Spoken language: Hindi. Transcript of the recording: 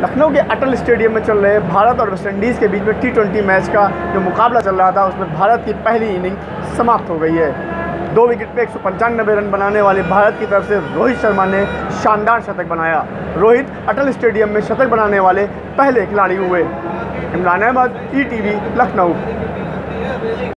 लखनऊ के अटल स्टेडियम में चल रहे भारत और वेस्टइंडीज़ के बीच में टी ट्वेंटी मैच का जो मुकाबला चल रहा था, उसमें भारत की पहली इनिंग समाप्त हो गई है। दो विकेट पे एक सौ पंचानबे रन बनाने वाले भारत की तरफ़ से रोहित शर्मा ने शानदार शतक बनाया। रोहित अटल स्टेडियम में शतक बनाने वाले पहले खिलाड़ी हुए। Imran Ahmed E T Lucknow.